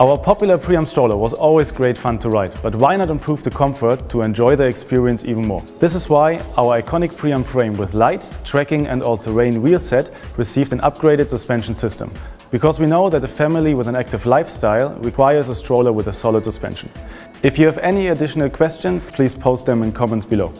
Our popular Priam stroller was always great fun to ride, but why not improve the comfort to enjoy the experience even more? This is why our iconic Priam frame with light, trekking and all-terrain wheel set received an upgraded suspension system. Because we know that a family with an active lifestyle requires a stroller with a solid suspension. If you have any additional questions, please post them in comments below.